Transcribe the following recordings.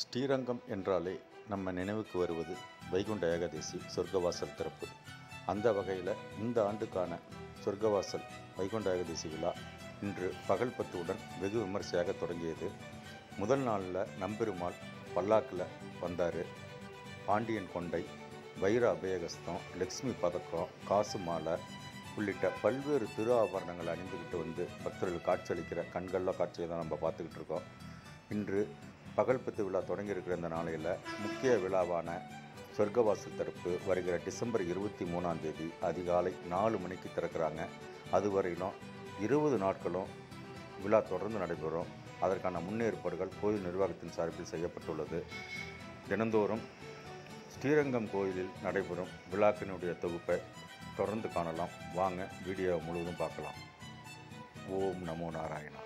ஸ்ரீரங்கம் என்றாலே நம்ம நினைவுக்கு வருவது வைகுண்ட ஏகாதசி சொர்க்கவாசல் திறப்பு. அந்த வகையில் இந்த ஆண்டுக்கான சொர்க்கவாசல் வைகுண்ட ஏகாதசி விழா இன்று பகல் பத்துடன் வெகு விமரிசையாக தொடங்கியது. முதல் நாளில் நம்பெருமாள் பல்லாக்கில் வந்தார். பாண்டியன் கொண்டை வைர அபயகஸ்தம் லக்ஷ்மி பதக்கம் காசு மாலை உள்ளிட்ட பல்வேறு திரு ஆபரணங்களை அணிந்துக்கிட்டு வந்து பக்தர்கள் காட்சியளிக்கிற கண்கள்ல காட்சியை தான் நம்ம பார்த்துக்கிட்டு இருக்கோம். இன்று பகல் பத்து விழா தொடங்கியிருக்கிற இந்த நாளையில் முக்கிய விழாவான சொர்க்கவாசல் திறப்பு வருகிற டிசம்பர் இருபத்தி மூணாம் தேதி அதிகாலை நாலு மணிக்கு திறக்கிறாங்க. அதுவரையிலும் இருபது நாட்களும் விழா தொடர்ந்து நடைபெறும். அதற்கான முன்னேற்பாடுகள் கோயில் நிர்வாகத்தின் சார்பில் செய்யப்பட்டுள்ளது. தினந்தோறும் ஸ்ரீரங்கம் கோயிலில் நடைபெறும் விழாக்கினுடைய தொகுப்பை தொடர்ந்து காணலாம். வாங்க வீடியோ முழுவதும் பார்க்கலாம். ஓம் நமோ நாராயணா.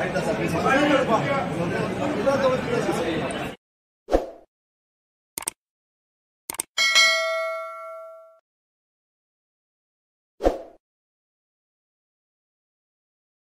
ಆಯ್ತಾ ಸರ್